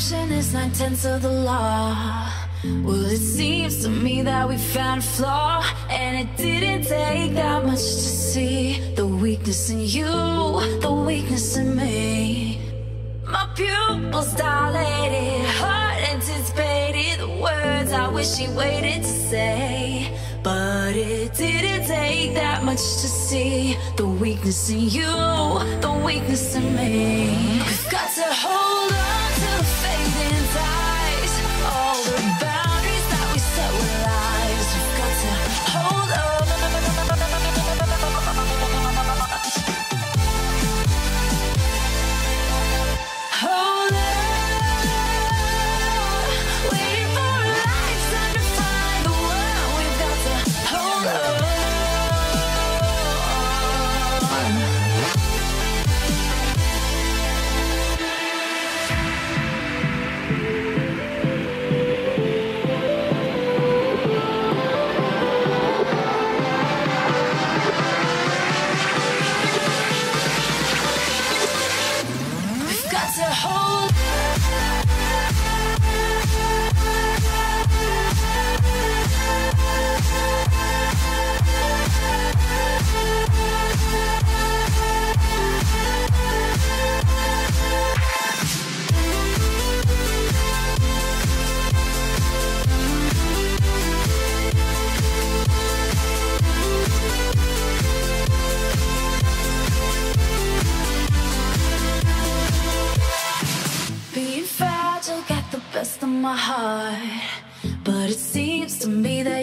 Perception is nine tenths of the law. Well, it seems to me that we found a flaw, and it didn't take that much to see the weakness in you, the weakness in me. My pupils dilated, heart anticipated the words I wish he waited to say. But it didn't take that much to see the weakness in you, the weakness in me. We've got to hold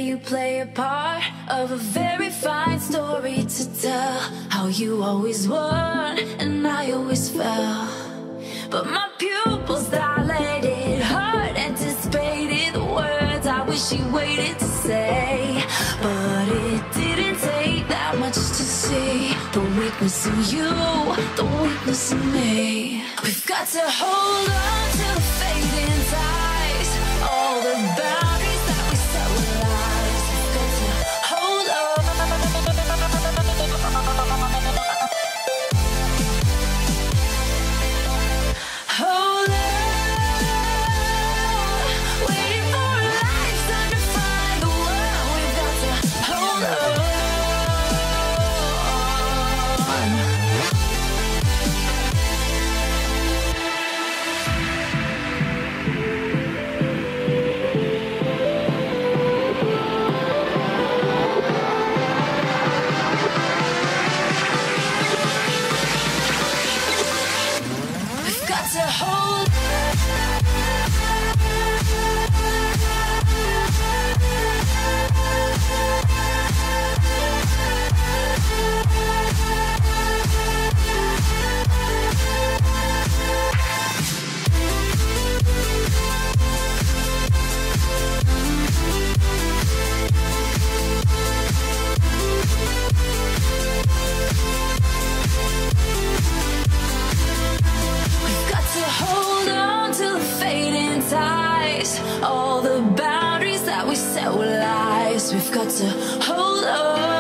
you play a part of a very fine story to tell. How you always won and I always fell. But my pupils dilated, heart anticipated the words I wish you waited to say. But it didn't take that much to see the weakness in you, the weakness in me. We've got to hold on to the We've got to hold on.